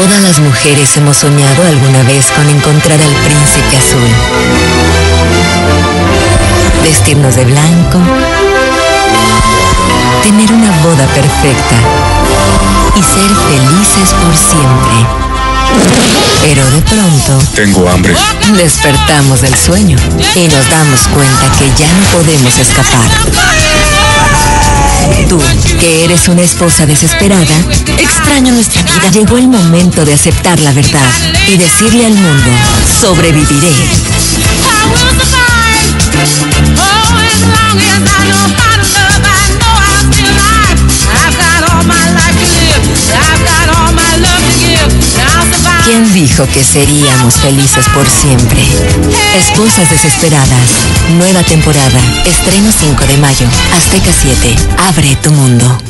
Todas las mujeres hemos soñado alguna vez con encontrar al príncipe azul. Vestirnos de blanco. Tener una boda perfecta. Y ser felices por siempre. Pero de pronto Tengo hambre. despertamos del sueño y nos damos cuenta que ya no podemos escapar. Tú, que eres una esposa desesperada, extraño nuestra Llegó el momento de aceptar la verdad y decirle al mundo, sobreviviré. ¿Quién dijo que seríamos felices por siempre? Esposas desesperadas, nueva temporada, estreno 5 de mayo, Azteca 7, abre tu mundo.